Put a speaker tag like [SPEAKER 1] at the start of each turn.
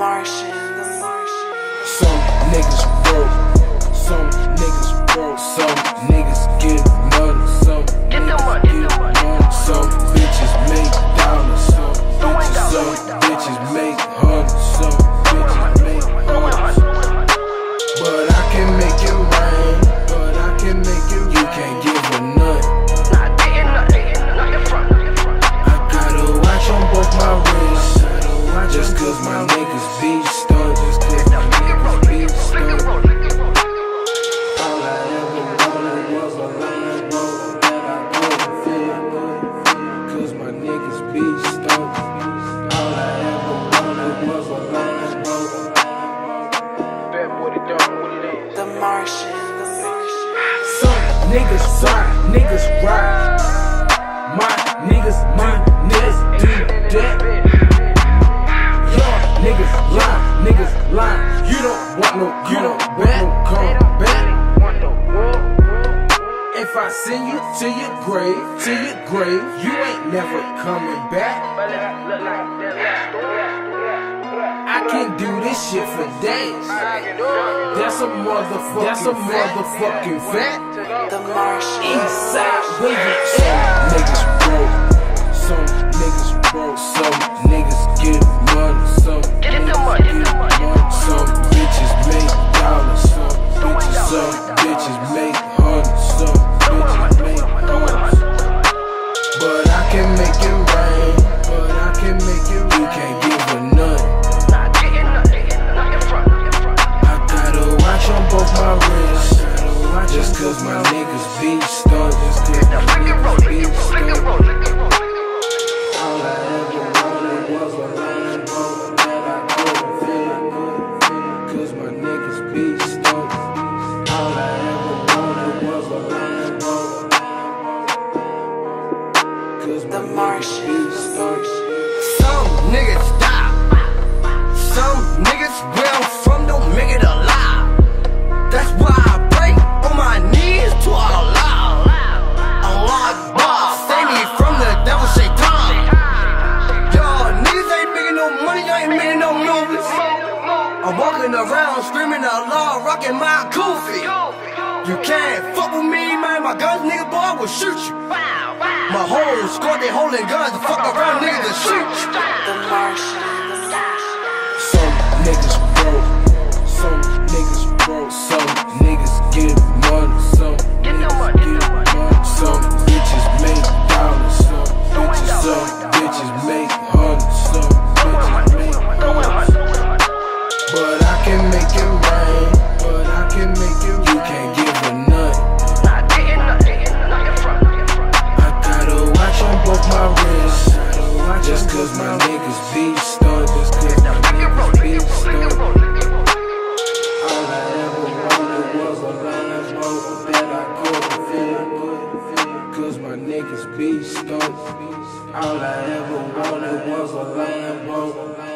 [SPEAKER 1] Some niggas broke, some niggas broke, some niggas get Just niggas be stunned. All I ever wanted was a that I couldn't my niggas. All I ever wanted was a Lambo.
[SPEAKER 2] The Martian.
[SPEAKER 1] Some niggas ride, niggas ride. My niggas, my don't come back. If I send you to your grave, to your grave, you ain't never coming back. I can do this shit for days. That's a motherfucking, that's a motherfucking fact.
[SPEAKER 2] The.
[SPEAKER 1] East side, where you at? Niggas be stunned. Just cause my niggas be stunned. All I ever wanted was a Lambo that I couldn't fit. Cause my niggas be stunned. All I ever wanted was a Lambo. Cause my
[SPEAKER 2] The
[SPEAKER 1] niggas be stunned.
[SPEAKER 3] Some niggas walking around screaming out loud, rocking my kufi. You can't fuck with me, man. My guns, nigga, boy, will shoot you. My whole squad, they holding guns. Fuck around, niggas, to shoot you.
[SPEAKER 1] Cause my niggas be stunned. Cause my niggas be stunned. All I ever wanted was a that I couldn't fit. Cause my niggas be stunned. All I ever wanted was a Lambo